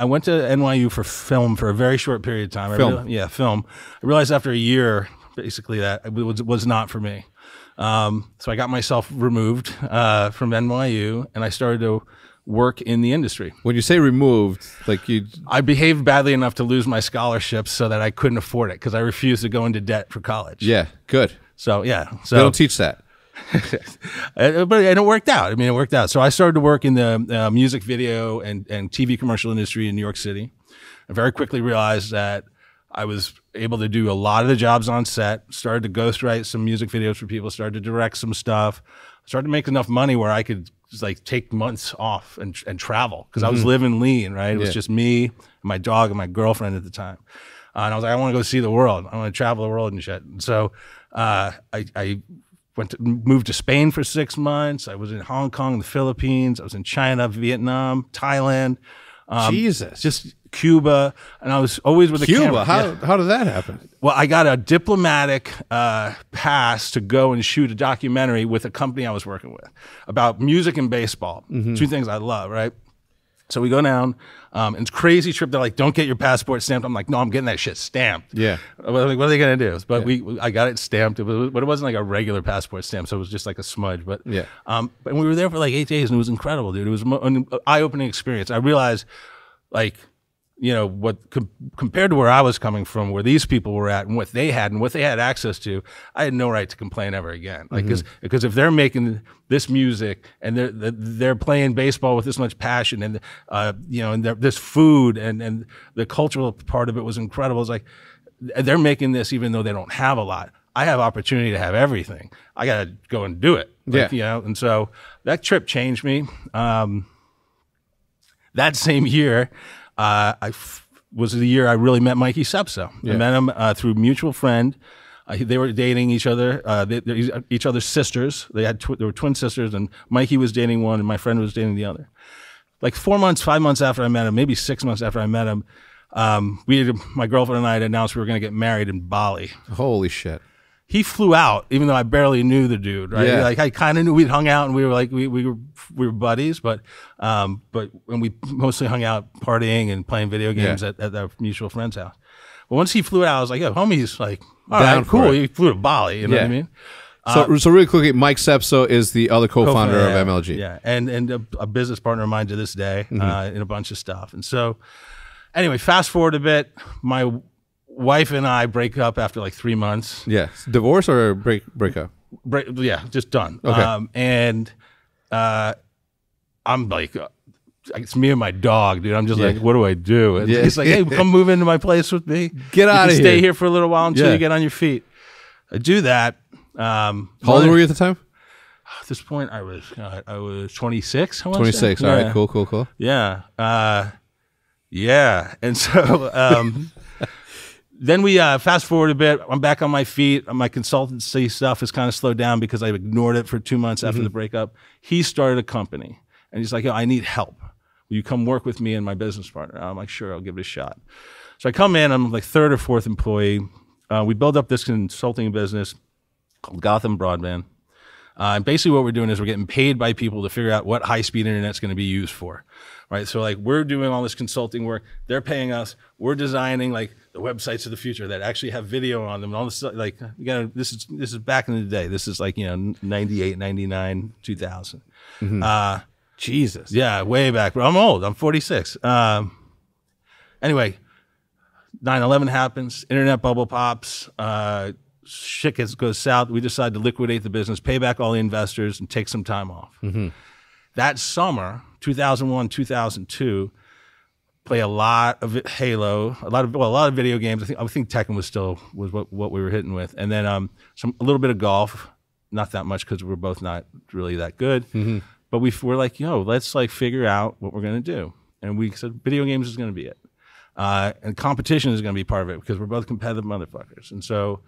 I went to NYU for film for a very short period of time. Film. yeah, film. I realized after a year, basically, that it was was not for me. Um, so I got myself removed uh, from NYU, and I started to work in the industry. When you say removed, like you, I behaved badly enough to lose my scholarship so that I couldn't afford it because I refused to go into debt for college. yeah, good. So yeah. So They don't teach that. Uh, but and it worked out. I mean, it worked out. So I started to work in the uh, music video and, and TV commercial industry in New York City. I very quickly realized that I was able to do a lot of the jobs on set. Started to ghostwrite some music videos for people. Started to direct some stuff. Started to make enough money where I could just like take months off and and travel because I was living lean. Right, it was just me, and my dog, and my girlfriend at the time. Uh, and I was like, I want to go see the world. I want to travel the world and shit. And so uh, I, I went to, moved to Spain for six months. I was in Hong Kong, the Philippines. I was in China, Vietnam, Thailand, um, Jesus. just Cuba, and I was always with the Cuba. camera. How Yeah. how did that happen? Well, I got a diplomatic uh, pass to go and shoot a documentary with a company I was working with about music and baseball. Mm-hmm. Two things I love, right? So we go down. Um, and it's crazy trip. They're like, "Don't get your passport stamped." I'm like, "No, I'm getting that shit stamped." Yeah. What, what are they gonna do? But we, I got it stamped. It was, but it wasn't like a regular passport stamp, so it was just like a smudge. But Yeah. um, but we were there for like eight days, and it was incredible, dude. It was an eye-opening experience. I realized, like, you know, what com- compared to where I was coming from, where these people were at, and what they had, and what they had access to, I had no right to complain ever again. Like, cause, because if they're making this music and they're they're playing baseball with this much passion, and uh, you know, and this food and and the cultural part of it was incredible. It's like they're making this even though they don't have a lot. I have opportunity to have everything. I got to go and do it. Like, Yeah. You know, and so that trip changed me. Um, that same year, uh, I f- was the year I really met Mikey Sepso. I met him uh, through mutual friend. Uh, they were dating each other, uh, they, each other's sisters. They had tw- they were twin sisters, and Mikey was dating one, and my friend was dating the other. Like four months, five months after I met him, maybe six months after I met him, um, we had, my girlfriend and I had announced we were going to get married in Bali Holy shit. He flew out, even though I barely knew the dude, right? Yeah. Like I kind of knew we'd hung out and we were like we, we were we were buddies, but um, but when we mostly hung out partying and playing video games Yeah. at, at our mutual friend's house. But once he flew out, I was like, "Yo, homie's like, all Down right, cool." it. He flew to Bali, you know what I mean? So so really quickly, Mike Sepso is the other co-founder yeah, of MLG. Yeah, and and a, a business partner of mine to this day Mm-hmm. uh, in a bunch of stuff. And so, anyway, fast forward a bit, my wife and I break up after like three months. Yeah. Divorce or break breakup? break, yeah, just done. Okay. Um, and uh, I'm like, uh, it's me and my dog, dude. I'm just Yeah. like, what do I do? And Yeah. he's like, hey, come move into my place with me. Get out of here. Stay here." for a little while until Yeah. you get on your feet. I do that. Um, How old were you at the time? At this point, I was uh, I was 26. I wanna Twenty say. six. All Yeah. right. Cool. Cool. Cool. Yeah. Uh, yeah. And so um, then we uh, fast forward a bit. I'm back on my feet. My consultancy stuff has kind of slowed down because I ignored it for two months after the breakup. He started a company and he's like, Yo, I need help. Will you come work with me and my business partner? I'm like, Sure, I'll give it a shot. So I come in, I'm like third or fourth employee. Uh, we build up this consulting business called Gotham Broadband. Uh, and basically, what we're doing is we're getting paid by people to figure out what high speed internet's going to be used for, right? So, like, we're doing all this consulting work. They're paying us. We're designing like the websites of the future that actually have video on them and all this stuff. Like, you got this is this is back in the day. This is like you know 98, 99, 2000. Uh, Jesus. yeah, way back. But I'm old. I'm 46. Um, anyway, 9/11 happens. Internet bubble pops. Uh, shit gets, goes south. We decide to liquidate the business, pay back all the investors, and take some time off. That summer, 2001, 2002, play a lot of Halo, a lot of well, a lot of video games. I think I think Tekken was still was what, what we were hitting with, and then um, some a little bit of golf, not that much because we're both not really that good. But we we're like, yo, let's like figure out what we're gonna do, and we said video games is gonna be it, uh, and competition is gonna be part of it because we're both competitive motherfuckers, and so.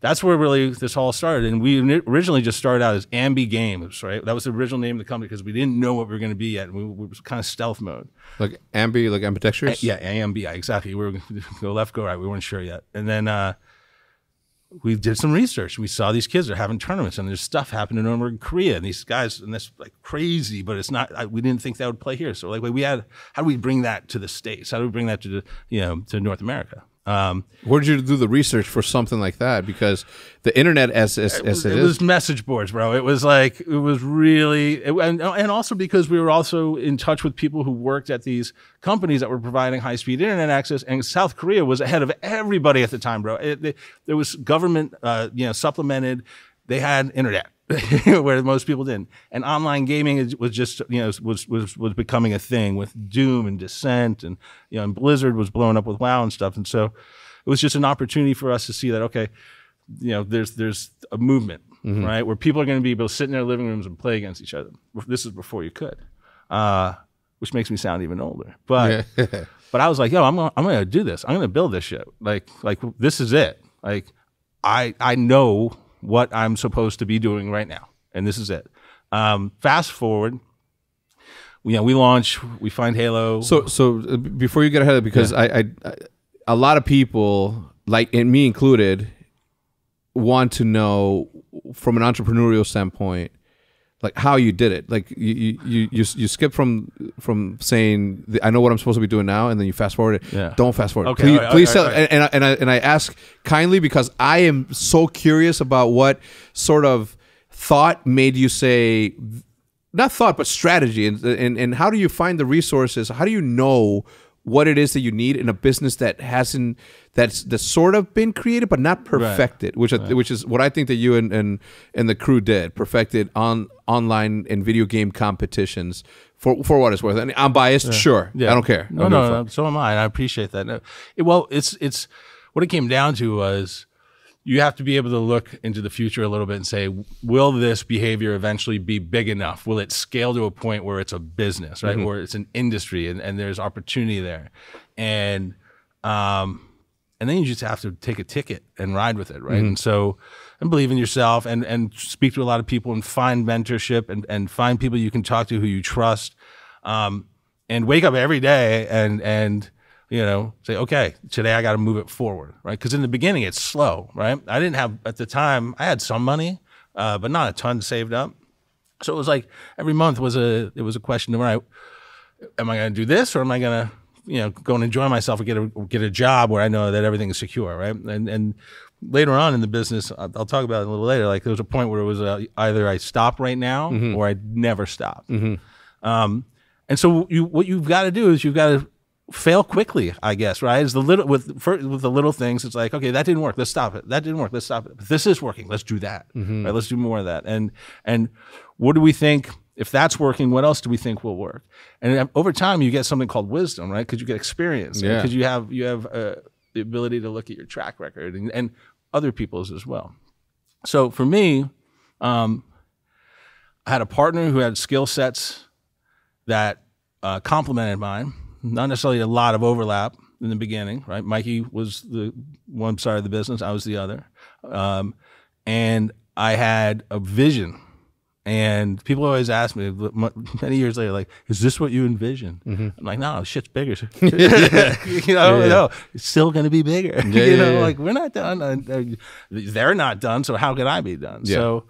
That's where really this all started, and we originally just started out as Ambi Games, right? That was the original name of the company because we didn't know what we were going to be yet. We, we were kind of stealth mode. Like ambi, like ambidextrous. Yeah, AMBI, exactly. We were going to go left, go right. We weren't sure yet. And then uh, we did some research. We saw these kids are having tournaments, and there's stuff happening over in Korea, and these guys, and that's like crazy. But it's not. I, we didn't think that would play here. So like we had, how do we bring that to the states? How do we bring that to the, you know to North America? Um, Where did you do the research for something like that? Because the internet, as as, as it it is, was message boards, bro. It was like it was really, it, and and also because we were also in touch with people who worked at these companies that were providing high speed internet access, and South Korea was ahead of everybody at the time, bro. It, it- there was government, uh, you know, supplemented. They had internet. where most people didn't, and online gaming is- was just you know was was was becoming a thing with Doom and Descent, and you know, and Blizzard was blowing up with WoW and stuff, and so it was just an opportunity for us to see that okay, you know, there's there's a movement, right, where people are going to be able to sit in their living rooms and play against each other. This is before you could, uh, which makes me sound even older. But but I was like, yo, I'm gonna, I'm going to do this. I'm going to build this shit. Like like this is it. Like I I know what I'm supposed to be doing right now, and this is it. Um, fast forward. You know, we launch, we find Halo. So, so uh, before you get ahead, because I, I, I, a lot of people, like and me included, want to know from an entrepreneurial standpoint, like how you did it. Like you, you, you, you, skip from from saying the- I know what I'm supposed to be doing now, and then you fast forward it. Yeah. Don't fast forward. Okay, Please, right, please right, tell. right. And, and, I, and I and I ask kindly because I am so curious about what sort of thought made you say not thought but strategy and, and and how do you find the resources how do you know what it is that you need in a business that hasn't that's that's sort of been created but not perfected which I- which is what I think that you and, and and the crew did perfected on online and video game competitions for for what it's worth. And I'm biased? Sure. Yeah. I don't care. No, I don't no, no, so am I, and I appreciate that. No, it- well, it's it's what it came down to was you have to be able to look into the future a little bit and say, will this behavior eventually be big enough? Will it scale to a point where it's a business, right, Where it's an industry, and, and there's opportunity there, and um, and then you just have to take a ticket and ride with it, right? And so, and believe in yourself, and and speak to a lot of people, and find mentorship, and and find people you can talk to who you trust, um, and wake up every day and and you know say, okay, today I got to move it forward, right? Because in the beginning it's slow, right? I didn't have at the time I had some money, uh, but not a ton saved up, so it was like every month was a it was a question of right, am I going to do this or am I going to you know go and enjoy myself or get a get a job where I know that everything is secure, right? And and later on in the business, I'll, talk about it a little later. Like there was a point where it was uh, either I stop right now or I never stop. Um, and so you what you've got to do is you've got to fail quickly, I guess, right? Is the little with for, with the little things, it's like okay, that didn't work, let's stop it. That didn't work, let's stop it. But this is working, let's do that. Right? Let's do more of that. And and what do we think? If that's working, what else do we think will work? And over time, you get something called wisdom, right? Because you get experience, Yeah. because you have you have uh, the ability to look at your track record and, and other people's as well. So for me, um, I had a partner who had skill sets that uh, complemented mine. Not necessarily a lot of overlap in the beginning, right? Mikey was the one side of the business, I was the other, um, and I had a vision. And people always ask me many years later, like, "Is this what you envision?" I'm like, "No, shit's bigger." you know, no, it's still going to be bigger. you know, yeah. like we're not done. They're not done. So how could I be done? Yeah. So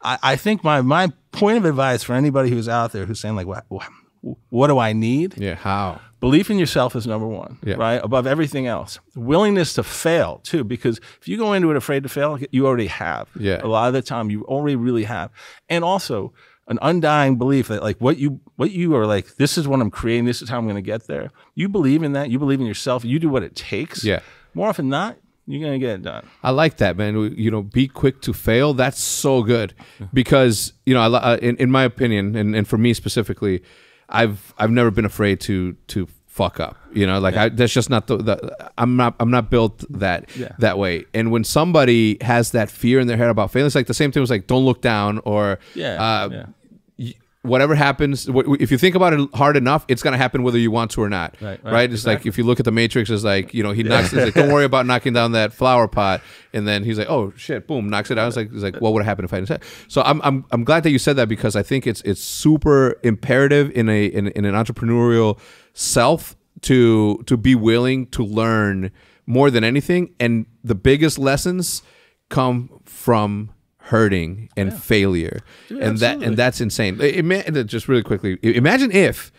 I, I think my my point of advice for anybody who's out there who's saying like, what, what do I need? yeah how Belief in yourself is number one, Yeah. right? Above everything else. Willingness to fail too, because if you go into it afraid to fail, you already have. Yeah. A lot of the time, you already really have, and also an undying belief that like what you what you are like. This is what I'm creating. This is how I'm going to get there. You believe in that. You believe in yourself. You do what it takes. Yeah. More often than not, you're going to get it done. I like that, man. You know, be quick to fail. That's so good because you know, I, uh, in in my opinion, and, and for me specifically, I've I've never been afraid to to fuck up. You know, like I, that's just not the, the I'm not I'm not built that Yeah. that way. And when somebody has that fear in their head about failing, it's like the same thing was like don't look down or Yeah, uh, yeah. Whatever happens if you think about it hard enough it's going to happen whether you want to or not Right, right, it's like if you look at the matrix it's like you know he knocks it's like don't worry about knocking down that flower pot and then he's like oh shit boom knocks it out it's like it's like what would have happened if i didn't say so I'm, I'm i'm glad that you said that because i think it's it's super imperative in a in, in an entrepreneurial self to to be willing to learn more than anything and the biggest lessons come from hurting and failure, and that and that's insane. Ima- just really quickly, imagine if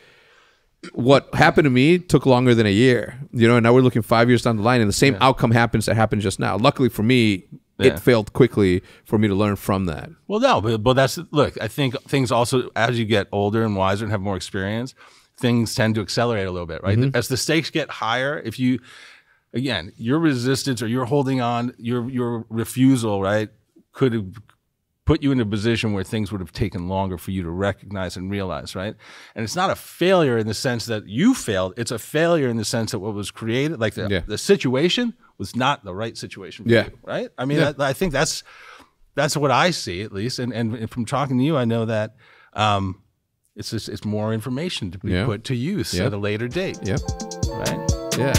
what happened to me took longer than a year. You know, and now we're looking five years down the line, and the same outcome happens that happened just now. Luckily for me, Yeah. it failed quickly for me to learn from that. Well, no, but, but that's look. I think things also as you get older and wiser and have more experience, things tend to accelerate a little bit, right? Mm-hmm. As the stakes get higher, if you again your resistance or your holding on, your your refusal, right, could have put you in a position where things would have taken longer for you to recognize and realize, right? And it's not a failure in the sense that you failed. It's a failure in the sense that what was created, like the, Yeah. the situation, was not the right situation for Yeah. you, right? I mean, Yeah. I, I think that's that's what I see at least. And and from talking to you, I know that um, it's just, it's more information to be put to use at a later date, Yep. right? Yeah.